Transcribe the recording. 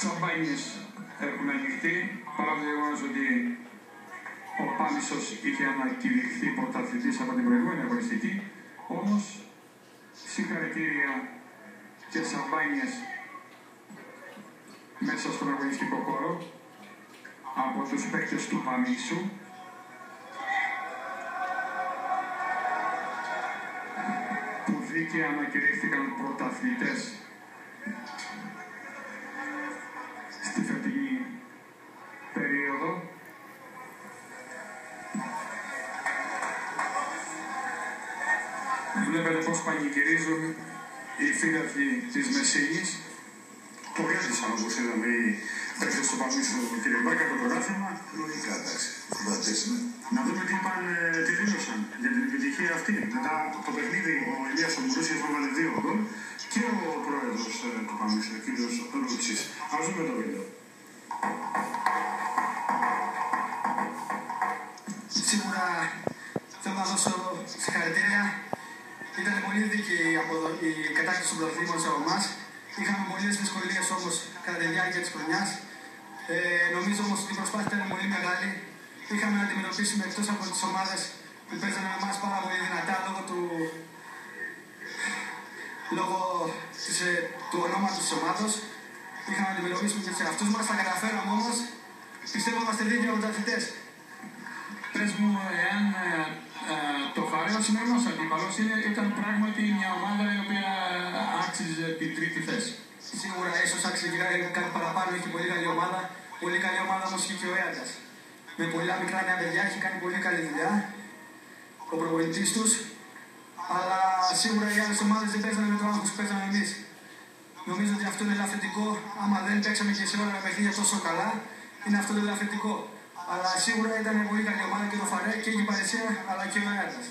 σαμπάνιες έχουν ανοιχτεί, παρά το γεγονός ότι ο Πάνησος είχε ανακηρυχθεί πρωταθλητής από την προηγούμενη αγωνιστική, όμως συγχαρητήρια και σαμπάνιες μέσα στον αγωνιστικό χώρο από τους παίκτες του Παμίσου που δίκαια ανακηρύχθηκαν πρωταθλητές Βλέπετε πώς πανηγυρίζουν οι φίλοι της Μεσίνης. Το κράτησαν όπως είδαμε οι παίκτες του Παμίσου κύριε Μπάκα το πρωτάθλημα. Λογικά, εντάξει. Φροντατές είναι. Να δούμε τι είπαν, ε, τι δήλωσαν για την επιτυχία αυτή. Μετά το παιχνίδι ο Ηλίας ο Μουρούσιας έβαλε δύο γκολ και ο πρόεδρος ε, του Παμίσου, ο κύριος Ρούτσης. Ας δούμε το βίντεο. Σίγουρα θέλω να δώσω συγχαρητήρια. Ήταν πολύ δίκαιη η αποδο- η κατάκτηση του πρωταθλήματος από εμάς. Είχαμε πολλές δυσκολίες όμως κατά τη διάρκεια της χρονιάς. Ε, νομίζω όμως ότι η προσπάθεια ήταν πολύ μεγάλη. Είχαμε να αντιμετωπίσουμε εκτός από τις ομάδες που παίζανε με εμάς πάρα πολύ δυνατά λόγω του, λόγω της, ε, του ονόματος της ομάδος. Είχαμε να αντιμετωπίσουμε και τους εαυτούς μας. Τα καταφέραμε όμως. Πιστεύω είμαστε δίκαιοι πρωταθλητές. Πες αντίπαλος είναι, ήταν πράγματι μια ομάδα η οποία άξιζε την τρίτη θέση. Σίγουρα ίσως άξιζε και κάτι- κάτι παραπάνω. Έχει πολύ καλή ομάδα. Πολύ καλή ομάδα όμως είχε και ο Έατας. Με πολλά μικρά νέα παιδιά έχει κάνει πολύ καλή δουλειά. Ο προπονητής τους. Αλλά σίγουρα οι άλλες ομάδες δεν παίζανε με το άγχος που παίζαμε εμείς. Νομίζω ότι αυτό είναι ελαφρυντικό. Άμα δεν παίξαμε και σε όλα τα παιχνίδια τόσο καλά, είναι αυτό το ελαφρυντικό. Αλλά σίγουρα ήταν πολύ καλή ομάδα και το Φαρέ και η Παρισία αλλά και ο Έατας.